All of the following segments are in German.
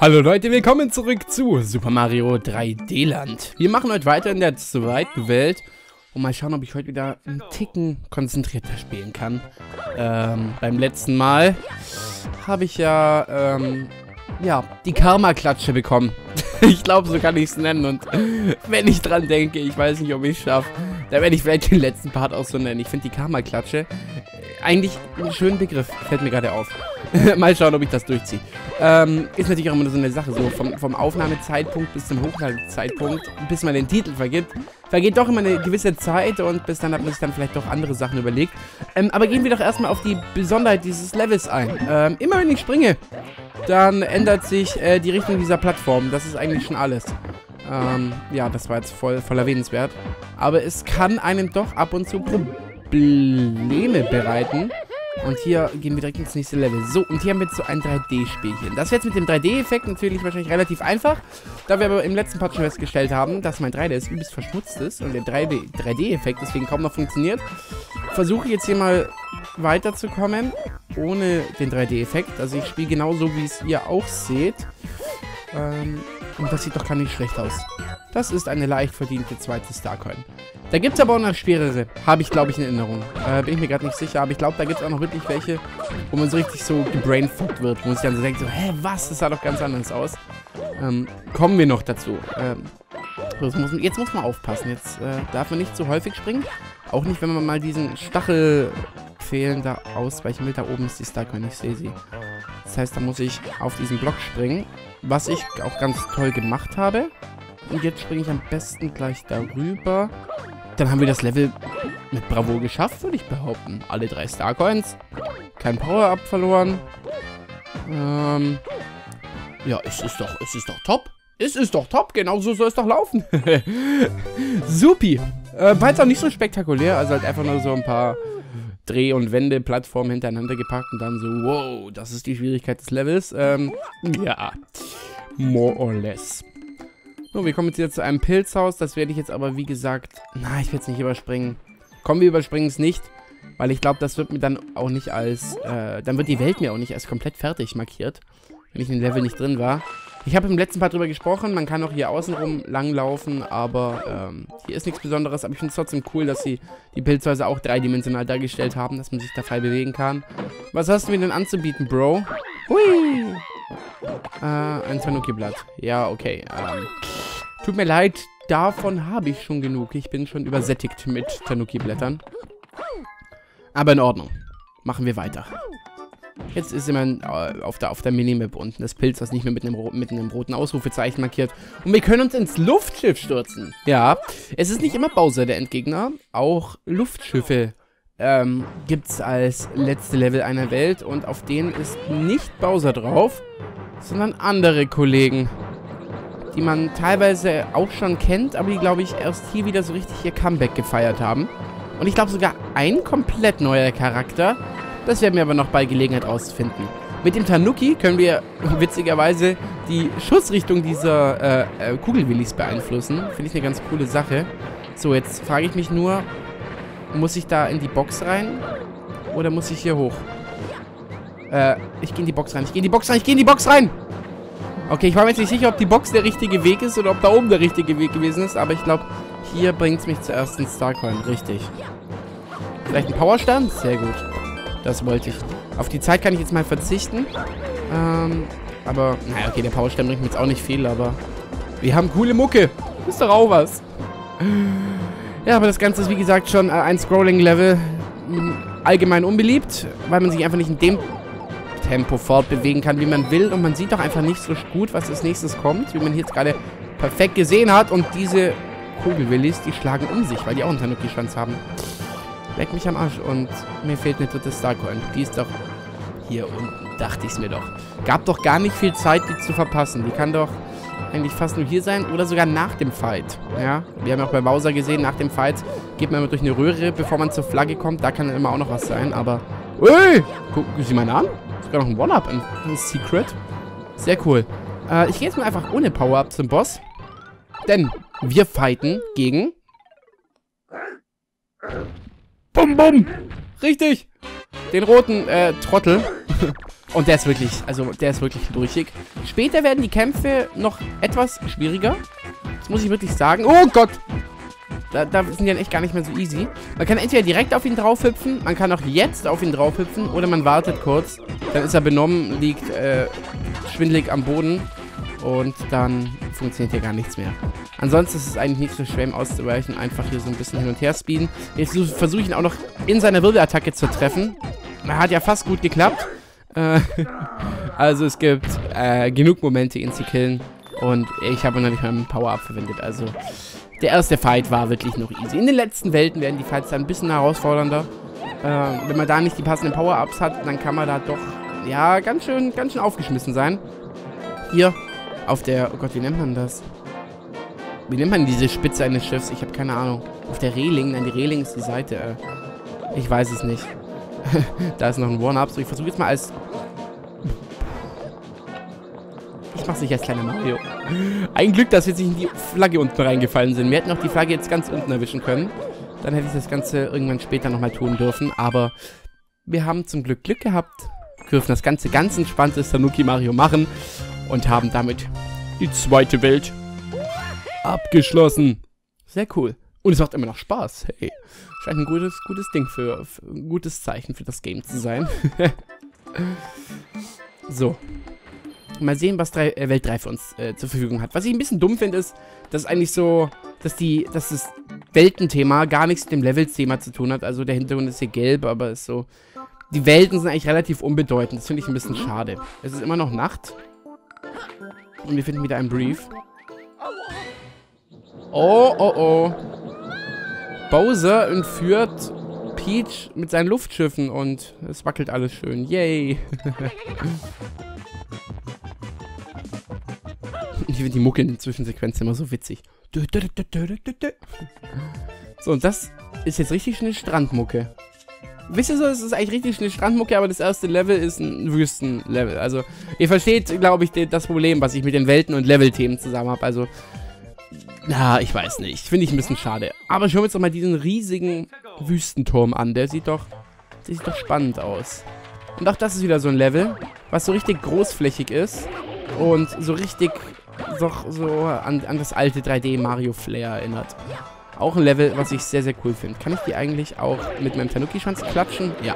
Hallo Leute, willkommen zurück zu Super Mario 3D Land. Wir machen heute weiter in der zweiten Welt und mal schauen, ob ich heute wieder einen Ticken konzentrierter spielen kann. Ähm, beim letzten Mal habe ich ja, ähm, ja, die Karma-Klatsche bekommen. ich glaube, so kann ich es nennen und wenn ich dran denke, ich weiß nicht, ob ich es schaffe, dann werde ich vielleicht den letzten Part auch so nennen. Ich finde die Karma-Klatsche eigentlich einen schönen Begriff, fällt mir gerade auf. Mal schauen, ob ich das durchziehe. Ähm, ist natürlich auch immer so eine Sache, so vom, vom Aufnahmezeitpunkt bis zum Hochladezeitpunkt, bis man den Titel vergibt, vergeht doch immer eine gewisse Zeit und bis dann hat man sich dann vielleicht doch andere Sachen überlegt. Ähm, aber gehen wir doch erstmal auf die Besonderheit dieses Levels ein. Ähm, immer wenn ich springe, dann ändert sich äh, die Richtung dieser Plattform. Das ist eigentlich schon alles. Ähm, ja, das war jetzt voll, voll erwähnenswert. Aber es kann einem doch ab und zu Probleme bereiten. Und hier gehen wir direkt ins nächste Level. So, und hier haben wir jetzt so ein 3D-Spielchen. Das wäre jetzt mit dem 3D-Effekt natürlich wahrscheinlich relativ einfach. Da wir aber im letzten Part schon festgestellt haben, dass mein 3DS übelst verschmutzt ist und der 3D-Effekt deswegen kaum noch funktioniert, versuche ich jetzt hier mal weiterzukommen ohne den 3D-Effekt. Also ich spiele genauso, wie es ihr auch seht. Ähm, und das sieht doch gar nicht schlecht aus. Das ist eine leicht verdiente zweite Starcoin. Da gibt es aber auch noch schwerere. Habe ich, glaube ich, in Erinnerung. Äh, bin ich mir gerade nicht sicher. Aber ich glaube, da gibt es auch noch wirklich welche, wo man so richtig so gebrainfuckt wird. Wo man sich dann so denkt, so, hä, was? Das sah doch ganz anders aus. Ähm, kommen wir noch dazu. Ähm, muss, jetzt muss man aufpassen. Jetzt äh, darf man nicht zu häufig springen. Auch nicht, wenn man mal diesen Stachelpfählen da ausweichen will. Da oben ist die Starcoin. Ich sehe sie. Das heißt, da muss ich auf diesen Block springen. Was ich auch ganz toll gemacht habe. Und jetzt springe ich am besten gleich darüber. Dann haben wir das Level mit Bravo geschafft, würde ich behaupten. Alle drei Starcoins. Kein Power-Up verloren. Ähm, ja, es ist doch, es ist doch top. Es ist doch top, genauso soll es doch laufen. Supi. Äh, war jetzt auch nicht so spektakulär, also halt einfach nur so ein paar Dreh- und Wende-Plattformen hintereinander gepackt und dann so, wow, das ist die Schwierigkeit des Levels. Ähm, ja, more or less. So, wir kommen jetzt hier zu einem Pilzhaus. Das werde ich jetzt aber, wie gesagt... Na, ich werde es nicht überspringen. Kommen wir überspringen es nicht. Weil ich glaube, das wird mir dann auch nicht als... Äh, dann wird die Welt mir auch nicht als komplett fertig markiert. Wenn ich in dem Level nicht drin war. Ich habe im letzten Part drüber gesprochen. Man kann auch hier außenrum langlaufen. Aber ähm, hier ist nichts Besonderes. Aber ich finde es trotzdem cool, dass sie die Pilzhäuser auch dreidimensional dargestellt haben. Dass man sich da frei bewegen kann. Was hast du mir denn anzubieten, Bro? Hui! Äh, ein Tanuki-Blatt. Ja, okay. Ähm, tut mir leid, davon habe ich schon genug. Ich bin schon übersättigt mit Tanuki-Blättern. Aber in Ordnung. Machen wir weiter. Jetzt ist jemand äh, auf der, auf der Minimap unten das Pilz, das nicht mehr mit einem, mit einem roten Ausrufezeichen markiert. Und wir können uns ins Luftschiff stürzen. Ja, es ist nicht immer Bowser der Endgegner. Auch Luftschiffe ähm, gibt es als letzte Level einer Welt. Und auf denen ist nicht Bowser drauf, sondern andere Kollegen, die man teilweise auch schon kennt, aber die, glaube ich, erst hier wieder so richtig ihr Comeback gefeiert haben. Und ich glaube sogar ein komplett neuer Charakter. Das werden wir aber noch bei Gelegenheit ausfinden. Mit dem Tanuki können wir witzigerweise die Schussrichtung dieser äh, äh, Kugelwillis beeinflussen. Finde ich eine ganz coole Sache. So, jetzt frage ich mich nur, muss ich da in die Box rein? Oder muss ich hier hoch? Äh, ich gehe in die Box rein. Ich gehe in die Box rein. Ich gehe in die Box rein. Okay, ich war mir jetzt nicht sicher, ob die Box der richtige Weg ist oder ob da oben der richtige Weg gewesen ist. Aber ich glaube, hier bringt es mich zuerst ins Starcoin. Richtig. Vielleicht ein Powerstand? Sehr gut. Das wollte ich. Auf die Zeit kann ich jetzt mal verzichten. Ähm, aber, naja, okay, der Powerstand bringt mir jetzt auch nicht viel, aber wir haben coole Mucke. Ist doch auch was. Ja, aber das Ganze ist, wie gesagt, schon äh, ein Scrolling-Level. Allgemein unbeliebt, weil man sich einfach nicht in dem Tempo fortbewegen kann, wie man will. Und man sieht doch einfach nicht so gut, was als nächstes kommt, wie man jetzt gerade perfekt gesehen hat. Und diese Kugelwillis, die schlagen um sich, weil die auch einen Tanuki-Schwanz haben. Leck mich am Arsch. Und mir fehlt eine dritte Starcoin. Die ist doch hier unten, dachte ich es mir doch. Gab doch gar nicht viel Zeit, die zu verpassen. Die kann doch eigentlich fast nur hier sein oder sogar nach dem Fight. Ja, wir haben ja auch bei Bowser gesehen, nach dem Fight geht man immer durch eine Röhre, bevor man zur Flagge kommt. Da kann immer auch noch was sein, aber... Ui! Gucken Sie mal an sogar noch ein One-Up, ein, Secret. Sehr cool. Äh, ich gehe jetzt mal einfach ohne Power-Up zum Boss. Denn wir fighten gegen... Bum, bum! Richtig! Den roten, äh, Trottel. Und der ist wirklich, also der ist wirklich durchig. Später werden die Kämpfe noch etwas schwieriger. Das muss ich wirklich sagen. Oh Gott! Da, da sind die dann echt gar nicht mehr so easy. Man kann entweder direkt auf ihn draufhüpfen, man kann auch jetzt auf ihn draufhüpfen oder man wartet kurz. Dann ist er benommen, liegt äh, schwindelig am Boden und dann funktioniert hier gar nichts mehr. Ansonsten ist es eigentlich nicht so schwer, ihm auszuweichen. Einfach hier so ein bisschen hin und her speeden. Jetzt versuche ich ihn auch noch in seiner Wirbelattacke zu treffen. Hat ja fast gut geklappt. Äh, also es gibt äh, genug Momente, ihn zu killen. Und ich habe noch nicht mal einen Power-Up verwendet. Also der erste Fight war wirklich noch easy. In den letzten Welten werden die Fights dann ein bisschen herausfordernder. Äh, wenn man da nicht die passenden Power-Ups hat, dann kann man da doch, ja, ganz schön, ganz schön aufgeschmissen sein. Hier, auf der, oh Gott, wie nennt man das? Wie nennt man diese Spitze eines Schiffs? Ich habe keine Ahnung. Auf der Reling, nein, die Reling ist die Seite. Äh, ich weiß es nicht. da ist noch ein One-Up. So, ich versuche jetzt mal als... Ich mach's nicht als kleiner Mario. Ein Glück, dass wir jetzt nicht in die Flagge unten reingefallen sind. Wir hätten auch die Flagge jetzt ganz unten erwischen können. Dann hätte ich das Ganze irgendwann später nochmal tun dürfen. Aber wir haben zum Glück Glück gehabt. Wir dürfen das Ganze ganz entspanntes Tanuki Mario machen. Und haben damit die zweite Welt abgeschlossen. Sehr cool. Und es macht immer noch Spaß. Hey, scheint ein gutes, gutes Ding für, für ein gutes Zeichen für das Game zu sein. so. Mal sehen, was drei, äh, Welt 3 für uns äh, zur Verfügung hat. Was ich ein bisschen dumm finde, ist, dass eigentlich so, dass die, dass das Weltenthema gar nichts mit dem Levels-Thema zu tun hat. Also der Hintergrund ist hier gelb, aber ist so. Die Welten sind eigentlich relativ unbedeutend. Das finde ich ein bisschen schade. Es ist immer noch Nacht. Und wir finden wieder einen Brief. Oh, oh, oh. Bowser entführt Peach mit seinen Luftschiffen und es wackelt alles schön. Yay. ich finde die Mucke in den Zwischensequenzen immer so witzig. So, und das ist jetzt richtig eine Strandmucke. Wisst ihr so, es ist eigentlich richtig eine Strandmucke, aber das erste Level ist ein Wüstenlevel. Also, ihr versteht, glaube ich, das Problem, was ich mit den Welten- und Level-Themen zusammen habe. Also, na, ich weiß nicht. Finde ich ein bisschen schade. Aber schauen wir uns doch mal diesen riesigen Wüstenturm an. Der sieht doch, der sieht doch spannend aus. Und auch das ist wieder so ein Level, was so richtig großflächig ist. Und so richtig doch so an, an das alte 3D Mario Flair erinnert. Auch ein Level, was ich sehr, sehr cool finde. Kann ich die eigentlich auch mit meinem Tanuki-Schwanz klatschen? Ja.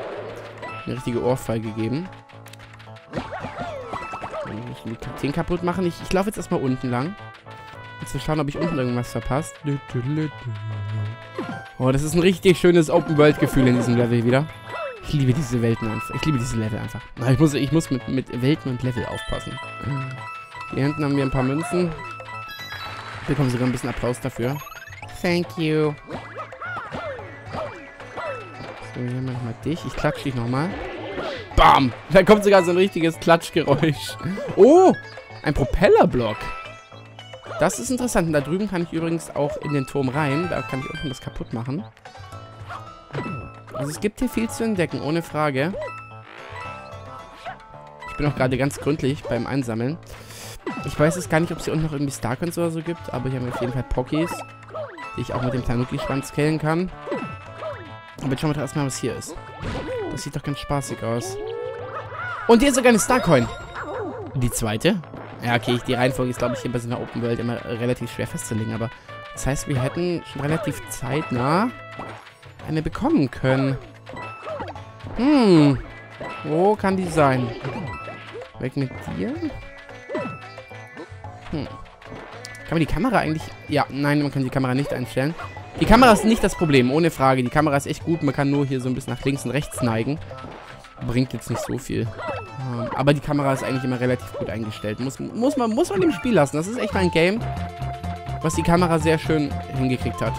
Eine richtige Ohrfeige geben. Kakteen kaputt machen. Ich, ich laufe jetzt erstmal unten lang. Um zu schauen, ob ich unten irgendwas verpasst. Oh, das ist ein richtig schönes Open-World-Gefühl in diesem Level wieder. Ich liebe diese Welten einfach. Ich liebe diese Level einfach. Ich muss, ich muss mit, mit Welten und Level aufpassen. Hier hinten haben wir ein paar Münzen. Ich bekomme sogar ein bisschen Applaus dafür. Thank you. So, hier mal dich. Ich klatsche dich nochmal. Bam! Da kommt sogar so ein richtiges Klatschgeräusch. Oh! Ein Propellerblock. Das ist interessant. Und da drüben kann ich übrigens auch in den Turm rein. Da kann ich unten das kaputt machen. Also es gibt hier viel zu entdecken, ohne Frage. Ich bin auch gerade ganz gründlich beim Einsammeln. Ich weiß jetzt gar nicht, ob es hier unten noch irgendwie Starcoins oder so gibt, aber hier haben wir auf jeden Fall Pokis, die ich auch mit dem Tanuki-Schwanz killen kann. Aber jetzt schauen wir doch erstmal, was hier ist. Das sieht doch ganz spaßig aus. Und hier ist sogar eine Starcoin. Die zweite. Ja, okay, die Reihenfolge ist, glaube ich, hier bei so einer Open World immer relativ schwer festzulegen, aber das heißt, wir hätten schon relativ zeitnah eine bekommen können. Hm. Wo kann die sein? Weg mit dir? Hm. Kann man die Kamera eigentlich... Ja, nein, man kann die Kamera nicht einstellen. Die Kamera ist nicht das Problem, ohne Frage. Die Kamera ist echt gut. Man kann nur hier so ein bisschen nach links und rechts neigen. Bringt jetzt nicht so viel. Ähm, aber die Kamera ist eigentlich immer relativ gut eingestellt. Muss, muss, man, muss man dem Spiel lassen. Das ist echt ein Game, was die Kamera sehr schön hingekriegt hat.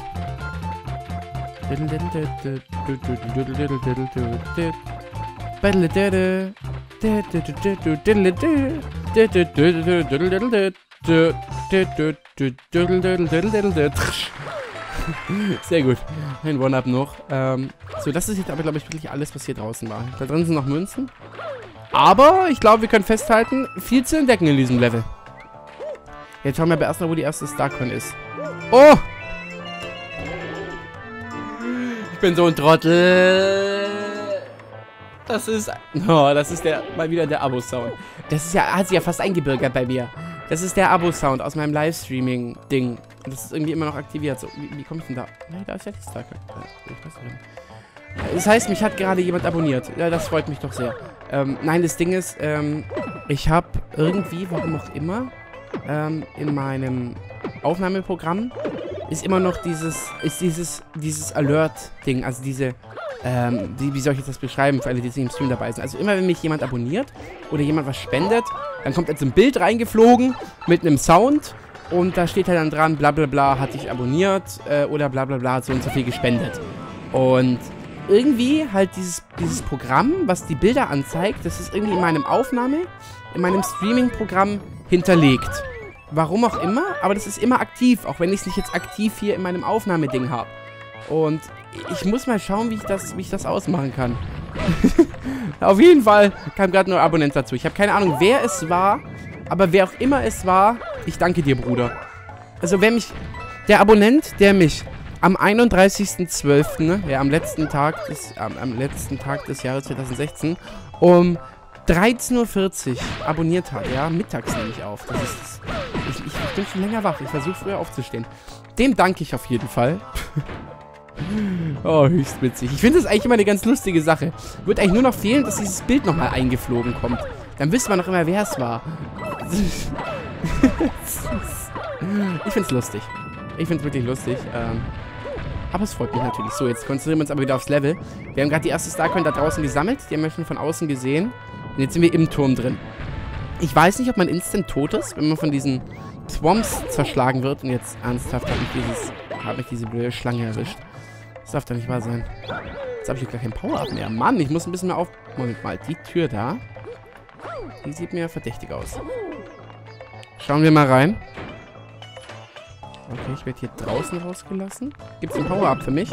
Sehr gut. Ein One-Up noch. Ähm, so, das ist jetzt aber, glaube ich, wirklich alles, was hier draußen war. Da drin sind noch Münzen. Aber ich glaube, wir können festhalten, viel zu entdecken in diesem Level. Jetzt schauen wir aber erstmal, wo die erste Starcoin ist. Oh! Ich bin so ein Trottel. Das ist, oh, das ist der, mal wieder der Abo-Sound. Das ist ja, hat sich ja fast eingebürgert bei mir. Das ist der Abo-Sound aus meinem Livestreaming-Ding. Das ist irgendwie immer noch aktiviert. So, wie, wie komme ich denn da? Nein, da ist ja die Star. Ich weiß nicht. Das heißt, mich hat gerade jemand abonniert. Ja, das freut mich doch sehr. Ähm, nein, das Ding ist, ähm, ich habe irgendwie, warum auch immer, ähm, in meinem Aufnahmeprogramm ist immer noch dieses, ist dieses, dieses Alert-Ding, also diese, ähm, wie, wie soll ich jetzt das beschreiben, für alle, die nicht im Stream dabei sind. Also immer, wenn mich jemand abonniert oder jemand was spendet, dann kommt jetzt ein Bild reingeflogen mit einem Sound und da steht halt dann dran, bla bla bla, hat dich abonniert äh, oder bla bla bla, hat so und so viel gespendet. Und irgendwie halt dieses, dieses Programm, was die Bilder anzeigt, das ist irgendwie in meinem Aufnahme, in meinem Streaming-Programm hinterlegt. Warum auch immer, aber das ist immer aktiv, auch wenn ich es nicht jetzt aktiv hier in meinem Aufnahmeding habe. Und ich muss mal schauen, wie ich das, wie ich das ausmachen kann. Auf jeden Fall kam gerade neuer Abonnent dazu. Ich habe keine Ahnung, wer es war, aber wer auch immer es war, ich danke dir, Bruder. Also wer mich, der Abonnent, der mich am 31.12., ne, ja, am letzten Tag des, am, am letzten Tag des Jahres 2016, um 13.40 Uhr abonniert hat, ja, mittags nehme ich auf. Das ist, ich, ich bin schon länger wach, ich versuche früher aufzustehen. Dem danke ich auf jeden Fall. oh, höchst witzig. Ich finde das eigentlich immer eine ganz lustige Sache. Wird eigentlich nur noch fehlen, dass dieses Bild nochmal eingeflogen kommt. Dann wissen wir noch immer, wer es war. ich finde es lustig. Ich finde es wirklich lustig. Ähm, aber es freut mich natürlich. So, jetzt konzentrieren wir uns aber wieder aufs Level. Wir haben gerade die erste Starcoin da draußen gesammelt. Die haben wir schon von außen gesehen. Und jetzt sind wir im Turm drin. Ich weiß nicht, ob man instant tot ist, wenn man von diesen Swamps zerschlagen wird. Und jetzt ernsthaft habe ich, dieses, ich diese blöde Schlange erwischt. Das darf doch nicht wahr sein. Jetzt habe ich gar kein Power-Up mehr. Mann, ich muss ein bisschen mehr auf... Moment mal, die Tür da. Die sieht mir verdächtig aus. Schauen wir mal rein. Okay, ich werde hier draußen rausgelassen. Gibt es ein Power-Up für mich?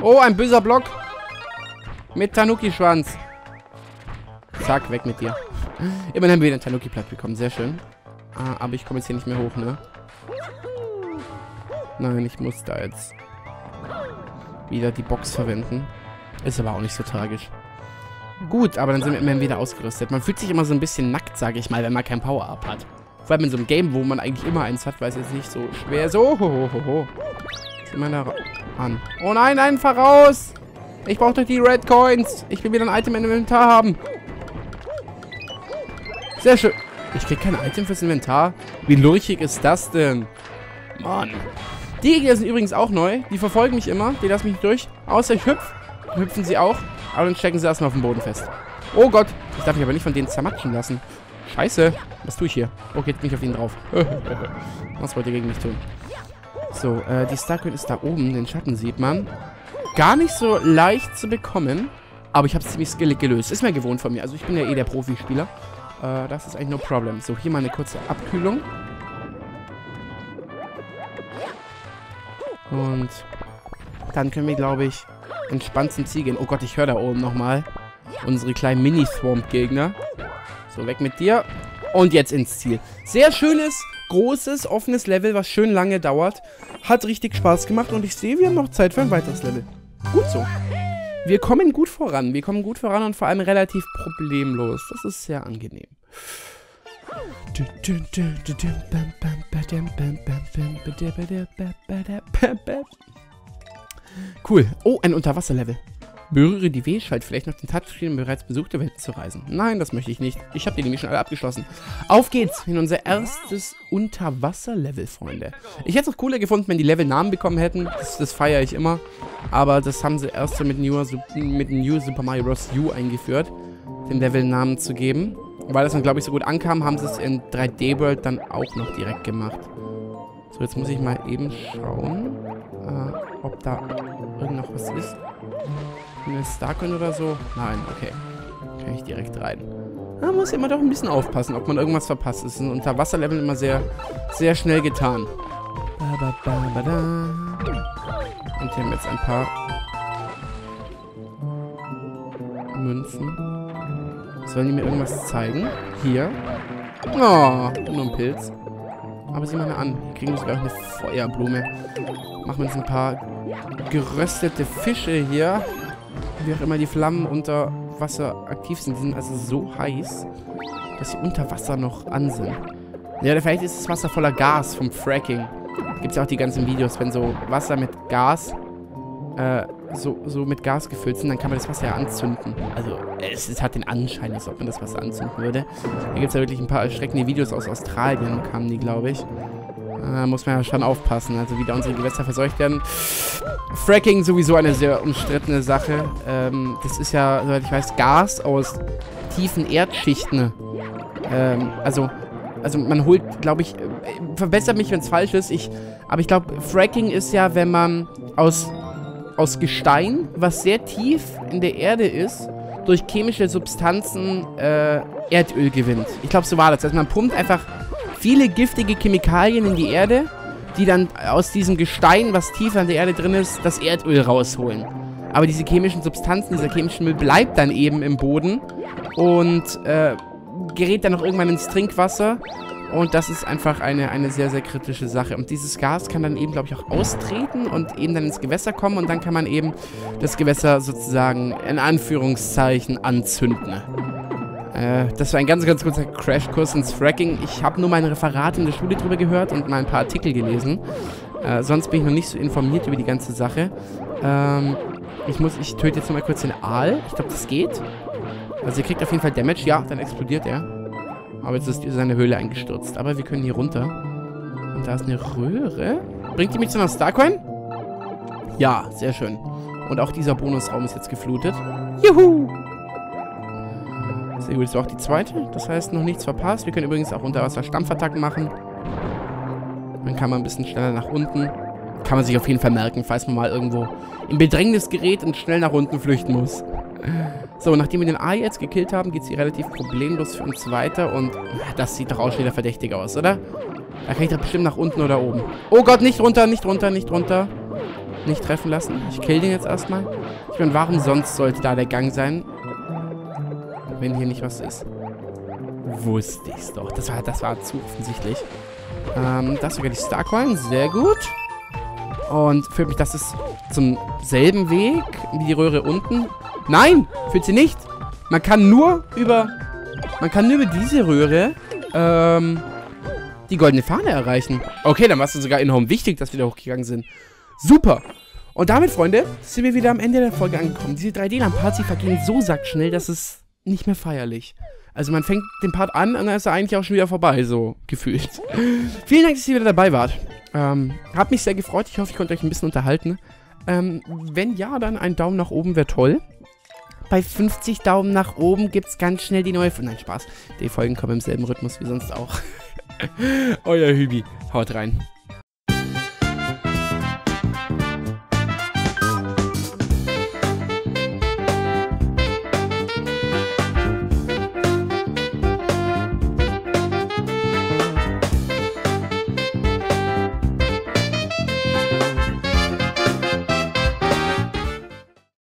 Oh, ein böser Block. Mit Tanuki-Schwanz. Zack, weg mit dir. Immerhin haben wir wieder ein Tanuki-Platt bekommen. Sehr schön. Ah, aber ich komme jetzt hier nicht mehr hoch, ne? Nein, ich muss da jetzt wieder die Box verwenden. Ist aber auch nicht so tragisch. Gut, aber dann sind wir immerhin wieder ausgerüstet. Man fühlt sich immer so ein bisschen nackt, sage ich mal, wenn man kein Power-Up hat. Vor allem in so einem Game, wo man eigentlich immer eins hat, weil es jetzt nicht so schwer so. Ho, ho, ho, ho. Zieh mal da an. Oh nein, nein, fahr raus! Ich brauche doch die Red Coins. Ich will wieder ein Item im Inventar haben. Sehr schön. Ich krieg kein Item fürs Inventar. Wie lurchig ist das denn? Mann. Die Gegner sind übrigens auch neu. Die verfolgen mich immer. Die lassen mich nicht durch. Außer ich hüpf. Hüpfen sie auch. Aber dann stecken sie erstmal auf dem Boden fest. Oh Gott. Ich darf mich aber nicht von denen zermatschen lassen. Scheiße. Was tue ich hier? Oh, jetzt bin ich auf ihn drauf. Was wollt ihr gegen mich tun? So, äh, die Starcoin ist da oben. Den Schatten sieht man. Gar nicht so leicht zu bekommen. Aber ich habe es ziemlich skillig gelöst. Ist mir gewohnt von mir. Also ich bin ja eh der Profispieler. Äh, das ist eigentlich no problem. So, hier mal eine kurze Abkühlung. Und dann können wir, glaube ich, entspannt zum Ziel gehen. Oh Gott, ich höre da oben nochmal unsere kleinen Mini-Swamp-Gegner. So, weg mit dir. Und jetzt ins Ziel. Sehr schönes, großes, offenes Level, was schön lange dauert. Hat richtig Spaß gemacht und ich sehe, wir haben noch Zeit für ein weiteres Level. Gut so. Wir kommen gut voran. Wir kommen gut voran und vor allem relativ problemlos. Das ist sehr angenehm. Cool. Oh, ein Unterwasserlevel. Berühre die W, schalte vielleicht noch den Touchscreen, um bereits besuchte Welten zu reisen. Nein, das möchte ich nicht. Ich habe die nämlich schon alle abgeschlossen. Auf geht's in unser erstes Unterwasserlevel, Freunde. Ich hätte es auch cooler gefunden, wenn die Level Namen bekommen hätten. Das, das feiere ich immer. Aber das haben sie erst mit New, mit New Super Mario Bros. U eingeführt, den Level Namen zu geben. Weil das dann, glaube ich, so gut ankam, haben sie es in 3D World dann auch noch direkt gemacht. So, jetzt muss ich mal eben schauen, äh, ob da irgend noch was ist. Eine Starcoin oder so? Nein, okay. Kann ich direkt rein. Man muss immer doch ein bisschen aufpassen, ob man irgendwas verpasst. Es ist ein Unterwasserlevel immer sehr, sehr schnell getan. Und hier haben wir jetzt ein paar Münzen. Sollen die mir irgendwas zeigen? Hier. Oh, nur ein Pilz. Aber sieh mal an. Hier kriegen wir sogar eine Feuerblume. Machen wir uns ein paar geröstete Fische hier. Wie auch immer die Flammen unter Wasser aktiv sind. Die sind also so heiß, dass sie unter Wasser noch an sind. Ja, vielleicht ist das Wasser voller Gas vom Fracking. Gibt es ja auch die ganzen Videos, wenn so Wasser mit Gas, äh, so, so mit Gas gefüllt sind, dann kann man das Wasser ja anzünden. Also, es, es hat den Anschein, als ob man das Wasser anzünden würde. Da gibt es ja wirklich ein paar erschreckende Videos aus Australien, kamen die, glaube ich. Da muss man ja schon aufpassen, also wie da unsere Gewässer verseucht werden. Fracking sowieso eine sehr umstrittene Sache. Ähm, das ist ja, soweit ich weiß, Gas aus tiefen Erdschichten. Ähm, also, also man holt, glaube ich, äh, verbessert mich, wenn es falsch ist. Ich, aber ich glaube, Fracking ist ja, wenn man aus, aus Gestein, was sehr tief in der Erde ist, durch chemische Substanzen äh, Erdöl gewinnt. Ich glaube, so war das. Also man pumpt einfach viele giftige Chemikalien in die Erde, die dann aus diesem Gestein, was tiefer in der Erde drin ist, das Erdöl rausholen. Aber diese chemischen Substanzen, dieser chemische Müll bleibt dann eben im Boden und äh, gerät dann noch irgendwann ins Trinkwasser. Und das ist einfach eine, eine sehr, sehr kritische Sache. Und dieses Gas kann dann eben, glaube ich, auch austreten und eben dann ins Gewässer kommen. Und dann kann man eben das Gewässer sozusagen in Anführungszeichen anzünden. Äh, das war ein ganz, ganz kurzer Crashkurs ins Fracking. Ich habe nur mein Referat in der Schule drüber gehört und mal ein paar Artikel gelesen. Äh, sonst bin ich noch nicht so informiert über die ganze Sache. Ähm, ich muss, ich töte jetzt mal kurz den Aal. Ich glaube, das geht. Also er kriegt auf jeden Fall Damage. Ja, dann explodiert er. Aber jetzt ist seine Höhle eingestürzt. Aber wir können hier runter. Und da ist eine Röhre. Bringt die mich zu einer Starcoin? Ja, sehr schön. Und auch dieser Bonusraum ist jetzt geflutet. Juhu! Sehr gut, das war auch die zweite. Das heißt, noch nichts verpasst. Wir können übrigens auch Unterwasser-Stampfattacken machen. Dann kann man ein bisschen schneller nach unten. Kann man sich auf jeden Fall merken, falls man mal irgendwo in Bedrängnis gerät und schnell nach unten flüchten muss. So, nachdem wir den A jetzt gekillt haben, geht es hier relativ problemlos für uns weiter. Und das sieht doch auch schon wieder verdächtig aus, oder? Da kann ich doch bestimmt nach unten oder oben. Oh Gott, nicht runter, nicht runter, nicht runter. Nicht treffen lassen. Ich kill den jetzt erstmal. Ich meine, warum sonst sollte da der Gang sein? wenn hier nicht was ist. Wusste ich's doch. Das war, das war zu offensichtlich. Ähm, das sogar die Starcoin. Sehr gut. Und führt mich das ist zum selben Weg wie die Röhre unten. Nein, führt sie nicht. Man kann nur über... Man kann nur über diese Röhre ähm, die goldene Fahne erreichen. Okay, dann war es sogar enorm wichtig, dass wir da hochgegangen sind. Super. Und damit, Freunde, sind wir wieder am Ende der Folge angekommen. Diese 3D-Lamparty vergehen so sackschnell, dass es nicht mehr feierlich. Also man fängt den Part an und dann ist er eigentlich auch schon wieder vorbei, so gefühlt. Vielen Dank, dass ihr wieder dabei wart. Ähm, hat mich sehr gefreut. Ich hoffe, ich konnte euch ein bisschen unterhalten. Ähm, wenn ja, dann ein Daumen nach oben wäre toll. Bei 50 Daumen nach oben gibt es ganz schnell die neue... Nein, Spaß. Die Folgen kommen im selben Rhythmus wie sonst auch. Euer Hübi. Haut rein.